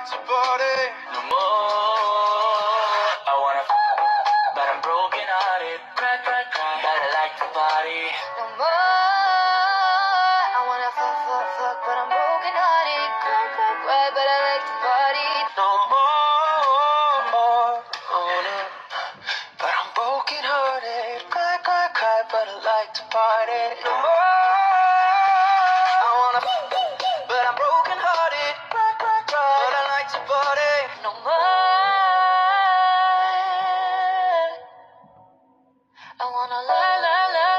like to party no more. I wanna, but I'm broken hearted. Cry, cry, cry. But I like to party no more. I wanna fuck, but I'm broken hearted. Cry, cry, cry. But I like to party no more. But I'm broken hearted. Cry, cry, cry. But I like to party no more. nobody no more. I wanna lie, lie, lie.